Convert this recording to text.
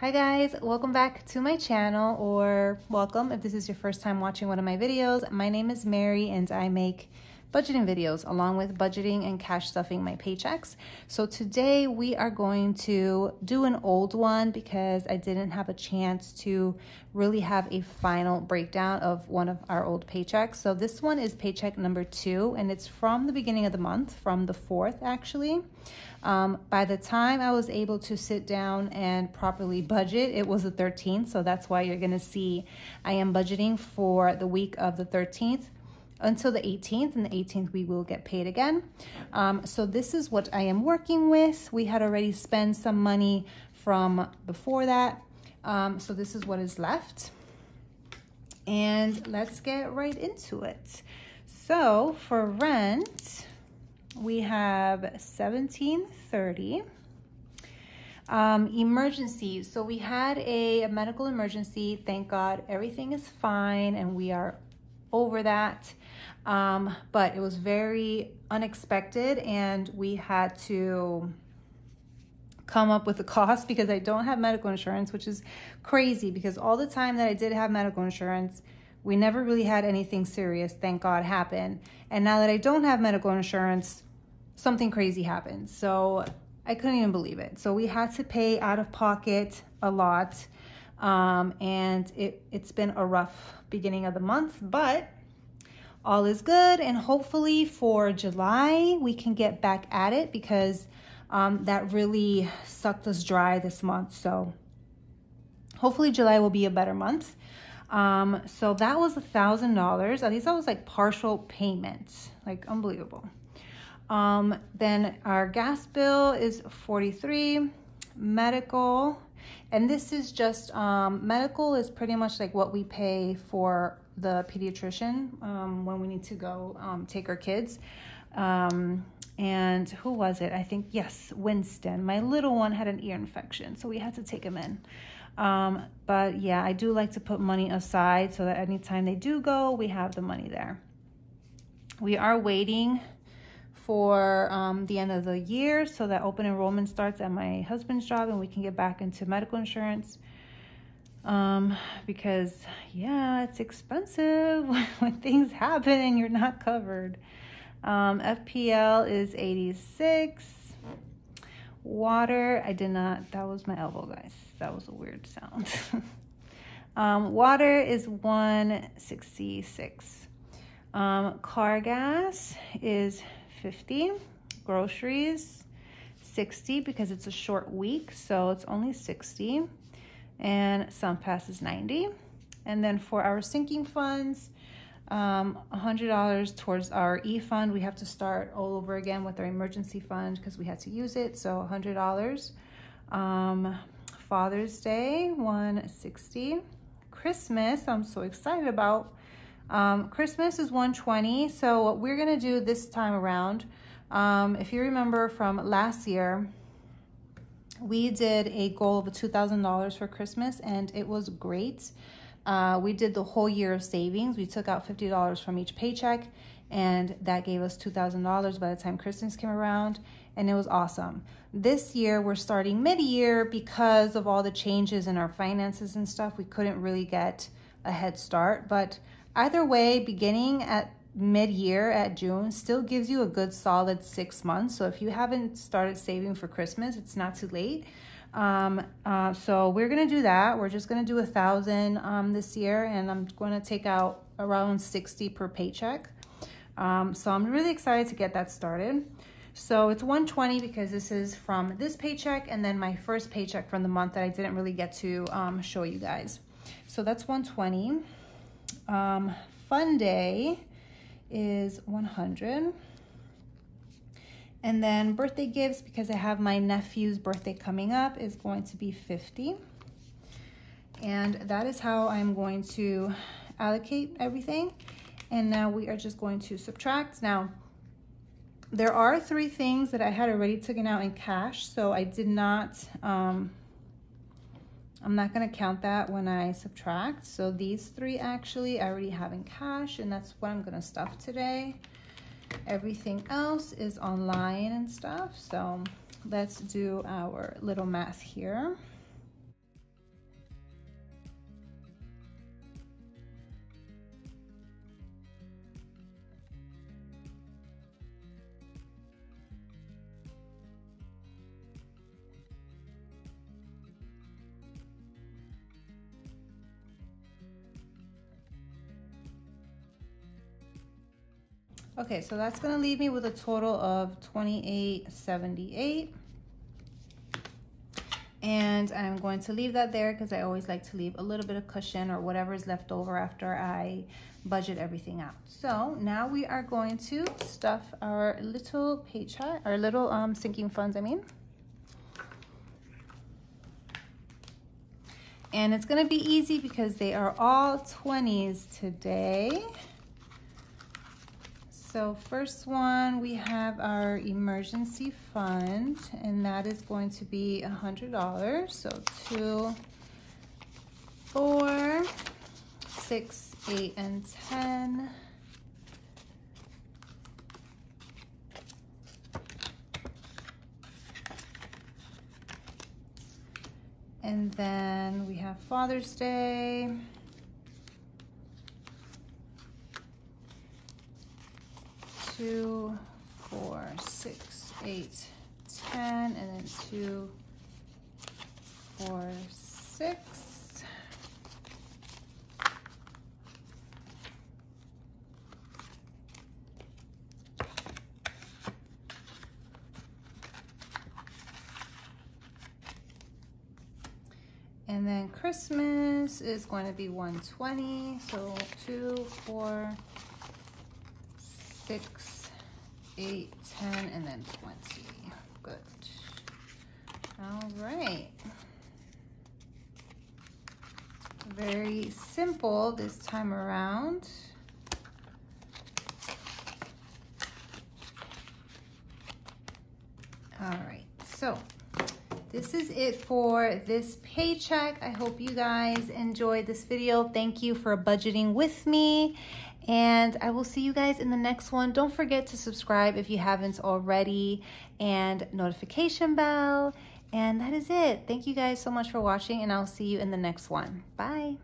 Hi guys, welcome back to my channel or welcome if this is your first time watching one of my videos. My name is Mery and I make budgeting videos along with budgeting and cash stuffing my paychecks. So today we are going to do an old one because I didn't have a chance to really have a final breakdown of one of our old paychecks. So this one is paycheck number two and it's from the beginning of the month, from the 4th actually. Um, by the time I was able to sit down and properly budget, it was the 13th. So that's why you're going to see I am budgeting for the week of the 13th until the 18th and the 18th we will get paid again. Um, so this is what I am working with. We had already spent some money from before that. Um, so this is what is left. And let's get right into it. So for rent, we have 1730. Um, emergency. So we had a, a, medical emergency. Thank God everything is fine and we are over that. Um, but it was very unexpected and we had to come up with a cost because I don't have medical insurance, which is crazy because all the time that I did have medical insurance, we never really had anything serious, thank God, happen. And now that I don't have medical insurance, something crazy happened. So I couldn't even believe it. So we had to pay out of pocket a lot. Um, and it, it's been a rough beginning of the month, but all is good. And hopefully for July, we can get back at it because um, that really sucked us dry this month. So hopefully July will be a better month. Um, so that was a thousand dollars. At least that was like partial payment, like unbelievable. Um, then our gas bill is 43, medical, and this is just, um, medical is pretty much like what we pay for the pediatrician um, when we need to go um, take our kids. Um, and who was it? I think, yes, Winston. My little one had an ear infection, so we had to take him in. Um, but yeah, I do like to put money aside so that anytime they do go, we have the money there. We are waiting for um, the end of the year so that open enrollment starts at my husband's job and we can get back into medical insurance. Um, because yeah, it's expensive when things happen and you're not covered. Um, FPL is 86. Water, I did not, that was my elbow, guys. That was a weird sound. um, water is 166. Um, car gas is 50. Groceries, 60 because it's a short week, so it's only 60. And SunPass is 90. And then for our sinking funds, um, $100 towards our e-fund. We have to start all over again with our emergency fund because we had to use it, so $100. Um, Father's Day, 160. Christmas, I'm so excited about um, Christmas is 120 so what we're gonna do this time around, um, if you remember from last year, we did a goal of $2,000 for Christmas and it was great. Uh, we did the whole year of savings. We took out $50 from each paycheck and that gave us $2,000 by the time Christmas came around and it was awesome. This year we're starting mid-year because of all the changes in our finances and stuff. We couldn't really get a head start, but Either way, beginning at mid-year at June still gives you a good solid six months. So if you haven't started saving for Christmas, it's not too late. Um, uh, so we're gonna do that. We're just gonna do a thousand um, this year and I'm gonna take out around 60 per paycheck. Um, so I'm really excited to get that started. So it's 120 because this is from this paycheck and then my first paycheck from the month that I didn't really get to um, show you guys. So that's 120. Um, fun day is 100. And then birthday gifts, because I have my nephew's birthday coming up, is going to be 50. And that is how I'm going to allocate everything. And now we are just going to subtract. Now, there are three things that I had already taken out in cash, so I did not um, I'm not gonna count that when I subtract. So these three actually I already have in cash and that's what I'm gonna stuff today. Everything else is online and stuff. So let's do our little math here. Okay, so that's gonna leave me with a total of 28.78. And I'm going to leave that there because I always like to leave a little bit of cushion or whatever is left over after I budget everything out. So now we are going to stuff our little paycheck, our little um, sinking funds, I mean. And it's gonna be easy because they are all 20s today. So first one, we have our emergency fund, and that is going to be a $100. So two, four, six, eight, and 10. And then we have Father's Day. Two, four, six, eight, ten, and then two, four, six. And then Christmas is going to be 120. So two, four, six, eight, 10, and then 20. Good. All right. Very simple this time around. All right, so this is it for this paycheck. I hope you guys enjoyed this video. Thank you for budgeting with me and I will see you guys in the next one. Don't forget to subscribe if you haven't already and notification bell. And that is it. Thank you guys so much for watching and I'll see you in the next one. Bye.